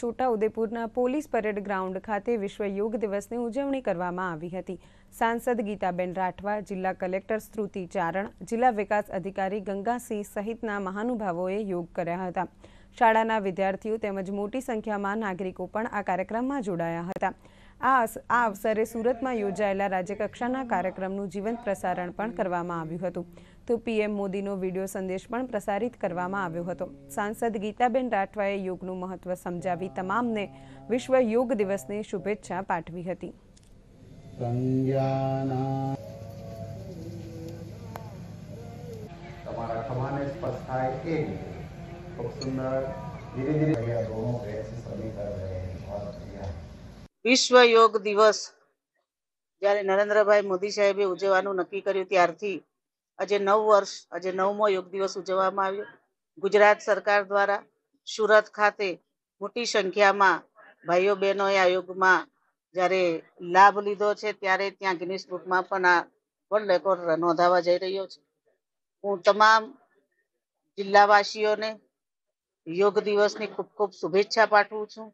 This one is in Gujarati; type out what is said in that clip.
છોટાઉદેપુરના પોલીસ પરેડ ગ્રાઉન્ડ ખાતે વિશ્વ યોગ દિવસની ઉજવણી કરવામાં આવી હતી. સાંસદ ગીતાબેન રાઠવા, જિલ્લા કલેક્ટર શ્રુતિ ચારણ, જિલ્લા વિકાસ અધિકારી ગંગાસિંહ સહિતના મહાનુભાવોએ યોગ કર્યા હતા. શાળાના વિદ્યાર્થીઓ તેમજ મોટી સંખ્યામાં નાગરિકો પણ આ કાર્યક્રમમાં જોડાયા હતા. આ અસ- આ અવસરે સુરતમાં યોજાયેલા રાજ્યકક્ષાના કાર્યક્રમનું જીવંત પ્રસારણ પણ કરવામાં આવ્યું હતું તો પીએમ મોદીનો વિડીયો સંદેશ પણ પ્રસારિત કરવામાં આવ્યો હતો સાંસદ ગીતાબેન રાઠવાએ યોગનું મહત્વ સમજાવી તમામને વિશ્વ યોગ દિવસની શુભેચ્છા પાઠવી હતી સંજ્ઞાના તમારા ખભાને સ્પર્શ થાય એ રીતે ખૂબ સુંદર ધીરે ધીરે भैया दोनों पैर से सभी कर रहे हैं बहुत बढ़िया વિશ્વ યોગ દિવસ. જ્યારે નરેન્દ્રભાઈ મોદી સાહેબે ઉજવવાનું નક્કી કર્યું ત્યારથી આજે નવ વર્ષ, આજે નવમો યોગ દિવસ ઉજવવામાં આવ્યો. ગુજરાત સરકાર દ્વારા સુરત ખાતે મોટી સંખ્યામાં ભાઈઓ બહેનોએ આ યોગમાં જ્યારે લાભ લીધો છે, ત્યારે ત્યાં ગિનિસ બુકમાં પણ આ વર્લ્ડ રેકોર્ડ નોંધાવા જઈ રહ્યો છે. હું તમામ જિલ્લાવાસીઓને યોગ દિવસની ખૂબ ખૂબ શુભેચ્છા પાઠવું છું.